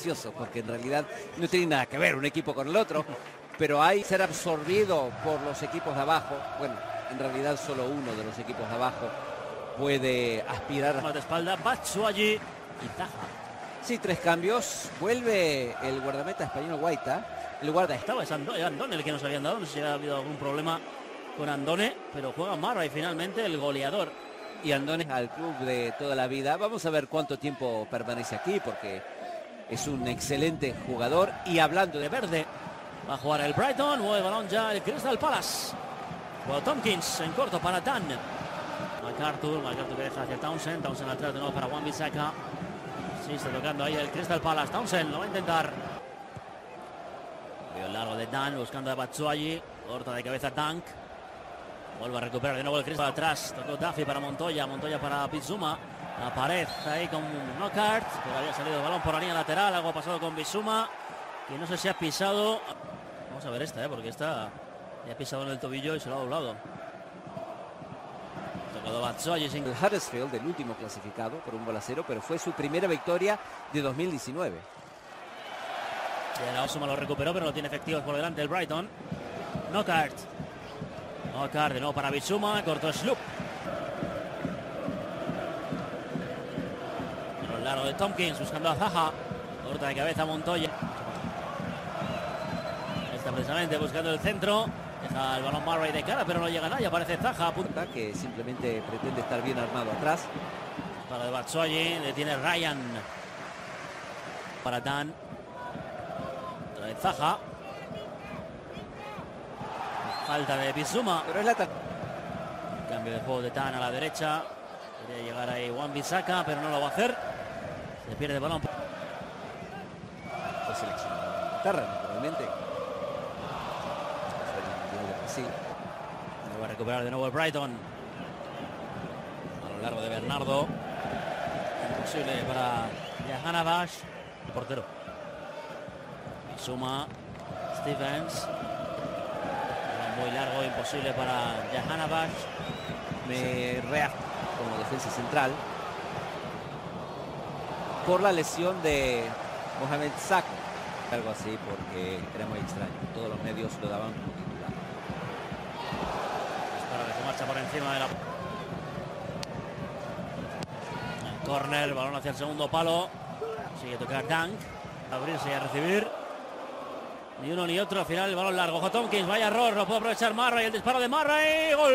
gracioso, porque en realidad no tiene nada que ver un equipo con el otro, pero hay ser absorbido por los equipos de abajo. Bueno, en realidad solo uno de los equipos de abajo puede aspirar. Más de espalda, allí y Taja. Sí, tres cambios. Vuelve el guardameta español Guaita. El guarda estaba es Andone el que nos habían dado. No sé si ha habido algún problema con Andone, pero juega Marra y finalmente el goleador. Y Andone al club de toda la vida. Vamos a ver cuánto tiempo permanece aquí porque es un excelente jugador. Y hablando de verde, va a jugar el Brighton. Mueve balón ya el Crystal Palace. Juega Tompkins en corto para Dan. MacArthur, MacArthur que deja hacia Townsend. Townsend atrás de nuevo para Juan Bissaka. Sí, está tocando ahí el Crystal Palace. Townsend lo va a intentar. Veo largo de Dan buscando a Batsuagi. Corta de cabeza Tank. Vuelve a recuperar de nuevo el Crystal atrás. Tocó Duffy para Montoya. Montoya para Bizuma. La pared ahí con Knockout. Pero había salido el balón por la línea lateral. Algo ha pasado con Bizuma. Que no sé si ha pisado. Vamos a ver esta, ¿eh? porque esta le ha pisado en el tobillo y se lo ha doblado. El Huddersfield, el último clasificado por un gol a cero, pero fue su primera victoria de 2019. la Osuma lo recuperó, pero no tiene efectivos por delante el Brighton. Knockout. Knockout de nuevo para Bizuma, cortó Sloop. Largo de Tompkins buscando a Zaha. Corta de cabeza Montoya. Está precisamente buscando el centro. Deja el balón Murray de cara, pero no llega nadie. Aparece Zaha. Que simplemente pretende estar bien armado atrás. Para de Batsoyi. Detiene Ryan. Para Dan. Trae Zaha. Falta de Bizuma. Pero es la Cambio de juego de Tan a la derecha. Quería llegar ahí Juan Bisaca, pero no lo va a hacer. Se pierde el balón. La selección naturalmente. Sí. va a recuperar de nuevo el Brighton. A lo largo de Bernardo. Imposible para Johanna Bash. El portero. Y suma Stevens. Muy largo, imposible para Johanna Bash. Me reacta como defensa central por la lesión de Mohamed Sak. Algo así porque era muy extraño. Todos los medios lo daban como marcha por encima de la... Corner, balón hacia el segundo palo. Sigue tocar Tank. Abrirse y a recibir. Ni uno ni otro. Al final el balón largo. Tompkins, vaya error. Lo puede aprovechar Marray. El disparo de Marray. ¡Gol!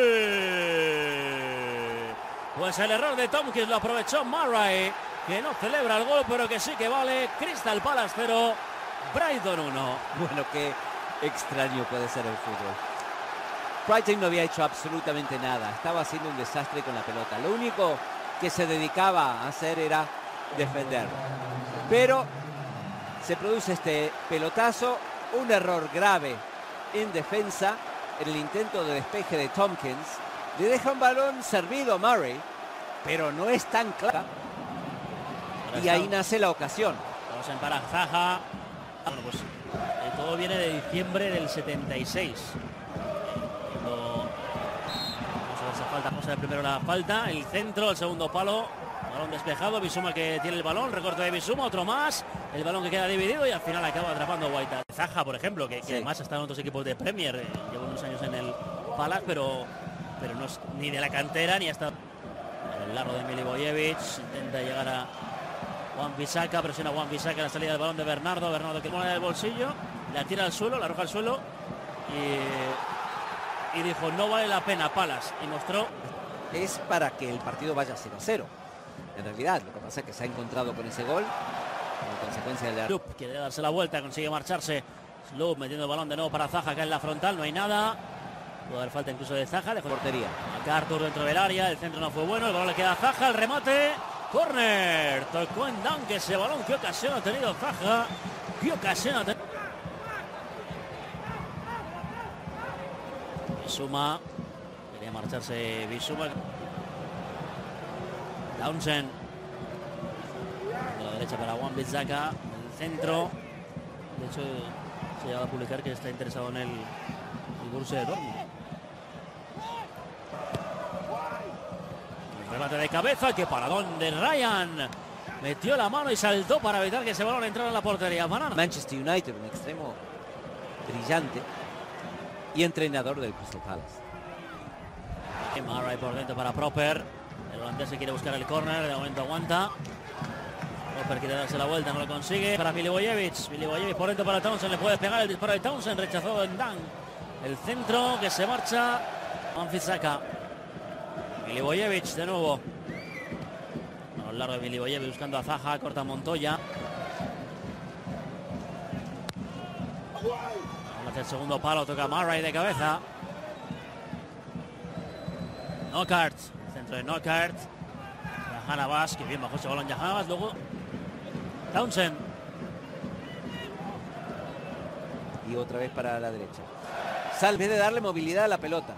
Pues el error de Tompkins lo aprovechó Marray. Que no celebra el gol, pero que sí que vale. Crystal Palace 0. Brighton 1. Bueno, qué extraño puede ser el fútbol. Brighton no había hecho absolutamente nada. Estaba haciendo un desastre con la pelota. Lo único que se dedicaba a hacer era defender. Pero se produce este pelotazo, un error grave en defensa en el intento de despeje de Tompkins. Le deja un balón servido a Murray, pero no es tan clara. Y ahí nace la ocasión. Vamos en para Zaha. Bueno, pues eh, todo viene de diciembre del 76. Vamos a ver primero la falta, el centro, el segundo palo. Balón despejado, Bisuma que tiene el balón, recorte de Bisuma, otro más. El balón que queda dividido y al final acaba atrapando Guaita. Zaja, por ejemplo, que, además ha estado en otros equipos de Premier. Eh, lleva unos años en el Palace, pero, pero no es ni de la cantera ni hasta el largo de Milivojevic. Intenta llegar a Juan Bisaca, presiona Juan Bisaca la salida del balón de Bernardo. Bernardo que pone el bolsillo, la tira al suelo, la arroja al suelo y y dijo no vale la pena Palas y mostró es para que el partido vaya 0-0 en realidad lo que pasa es que se ha encontrado con ese gol como consecuencia de la... quiere darse la vuelta consigue marcharse. Sloop metiendo el balón de nuevo para Zaja acá en la frontal no hay nada. Puede dar falta incluso de Zaja de portería. acá Artur dentro del área el centro no fue bueno el balón le queda a Zaja el remate corner tocó en Danque ese balón qué ocasión ha tenido Zaja qué ocasión ha tenido Bisuma. Quería marcharse Bisuma. Townsend. De la derecha para Juan Bizaka. El centro. De hecho, se llega a publicar que está interesado en el, el de Dortmund. El remate de cabeza. Que para de Ryan. Metió la mano y saltó para evitar que ese balón entrara en la portería. Banana. Manchester United, un extremo brillante y entrenador del Crystal Palace. Murray por dentro para Proper. El holandés se quiere buscar el córner, de momento aguanta. Proper quiere darse la vuelta, no lo consigue. Para Milivojevic. Milivojevic por dentro para Townsend. Le puede pegar el disparo de Townsend. Rechazado en Dan. El centro que se marcha. Manfisaka. Milivojevic de nuevo. A lo largo de Milivojevic buscando a Zaha. Corta Montoya. El segundo palo. Toca Murray de cabeza. Knockout. El centro de Knockout. Jahana Bass, que bien bajó ese balón Jahana Bass. Luego Townsend. Y otra vez para la derecha. Salve de darle movilidad a la pelota.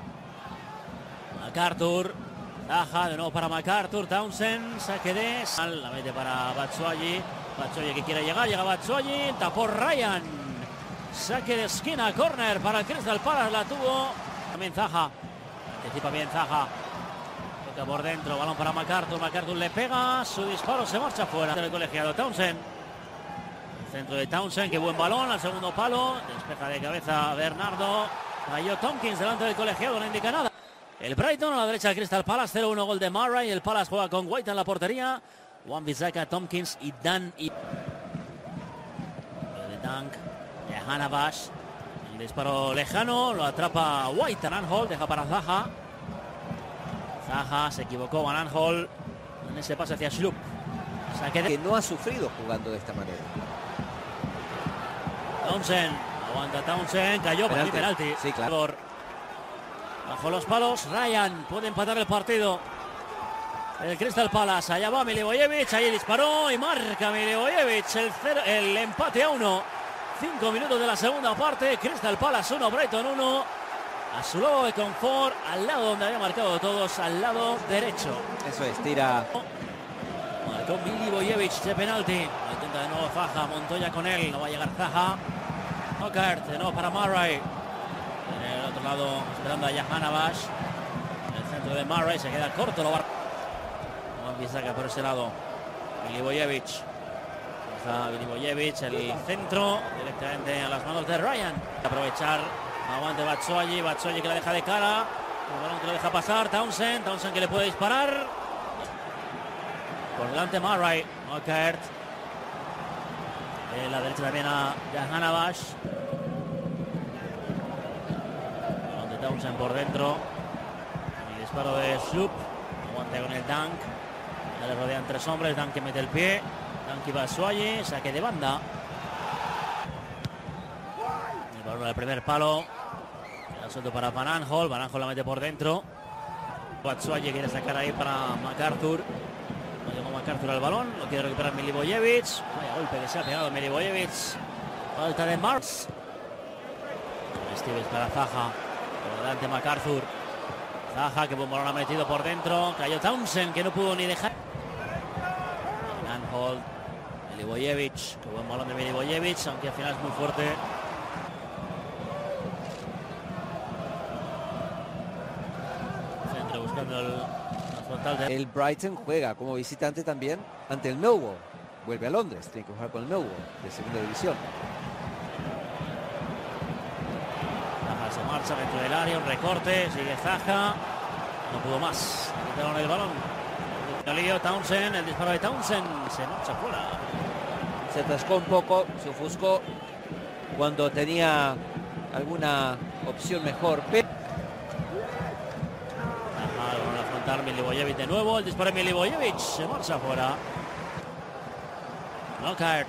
MacArthur. Zaha de nuevo para MacArthur. Townsend. Saque de. Sal, la mete para Batshuayi. Batshuayi que quiere llegar. Llega Batshuayi. Tapó Ryan. Saque de esquina. Corner para Crystal Palace. La tuvo. También Zaha. Anticipa bien Zaha. Toca por dentro. Balón para MacArthur. MacArthur le pega. Su disparo se marcha fuera del colegiado. Townsend. Centro de Townsend. Qué buen balón. Al segundo palo. Despeja de cabeza Bernardo. Cayó Tompkins delante del colegiado. No indica nada. El Brighton a la derecha del Crystal Palace, 0-1 gol de Murray. El Palace juega con White en la portería. Juan Bizaka, Tompkins y Dan y... De Dunk, de Hannah Bash. El disparo lejano, lo atrapa White, Anhol, deja para Zaha. Zaha se equivocó, Van Anhol en ese pase hacia Schlupp. Saque de Que no ha sufrido jugando de esta manera. Townsend, aguanta Townsend, cayó para Penalti. penalti. Sí, claro. Bajo los palos, Ryan puede empatar el partido. El Crystal Palace, allá va Milivojevic, ahí disparó y marca Milivojevic el, cero- el empate a uno. Cinco minutos de la segunda parte, Crystal Palace 1, Brighton 1. A su lado de confort, al lado donde había marcado todos, al lado derecho. Eso es, tira. Marcó Milivojevic de penalti. Intenta de nuevo Zaha, Montoya con él, no va a llegar Zaha. Knockout, de nuevo para Murray. En el lado, esperando a. En el centro de Murray, se queda corto, lo va. Saca por ese lado. Milivojevic. Deja Milivojevic, el centro, directamente a las manos de Ryan. Aprovechar, aguante Batshuayi, Batshuayi que la deja de cara. El balón lo deja pasar, Townsend, Townsend que le puede disparar. Por delante Murray, Knockout. En la derecha también a Jahana Bash. Balón Townsend por dentro. El disparo de Sloop. Aguante con el Dunk. Ya le rodean tres hombres. Dunk que mete el pie. Dunk y Batshuayi. Saque de banda. El balón al primer palo. Queda suelto para. Van Aanholt la mete por dentro. Batshuayi quiere sacar ahí para MacArthur. No llegó MacArthur al balón. Lo quiere recuperar Milivojevic. Vaya golpe que se ha pegado Milivojevic. Falta de Marx. Stevens para Zaha. Por delante MacArthur. Zaha que buen balón ha metido por dentro. Cayó Townsend que no pudo ni dejar. Anhold. Milivojevic. Qué buen balón de Milivojevic. Aunque al final es muy fuerte. Centro buscando el, la frontal de El Brighton juega como visitante también ante el Millwall. Vuelve a Londres, tiene que jugar con el Millwall de segunda división. Zaha se marcha dentro del área, un recorte, sigue Zaha, no pudo más, quitaron el balón. Lío Townsend, el disparo de Townsend, se marcha fuera. Se atascó un poco, se ofuscó cuando tenía alguna opción mejor. El balón a afrontar Milivojevic de nuevo, el disparo de Milivojevic, se marcha fuera. Knockout.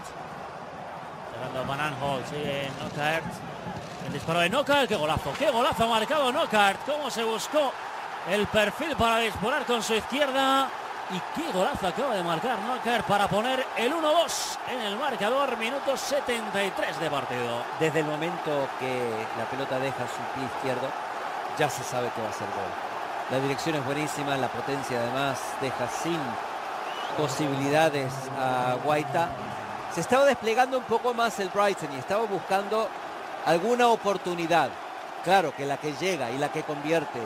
Van Aanholt, sigue Knockout. El disparo de Knockout, qué golazo, qué golazo ha marcado Knockout, cómo se buscó el perfil para disparar con su izquierda. Y qué golazo acaba de marcar Knockout para poner el 1-2 en el marcador, minuto 73 de partido. desde el momento que la pelota deja su pie izquierdo, ya se sabe que va a ser gol. La dirección es buenísima, la potencia además deja sin posibilidades a Guaita. Se estaba desplegando un poco más el Brighton y estaba buscando alguna oportunidad. Claro que la que llega y la que convierte.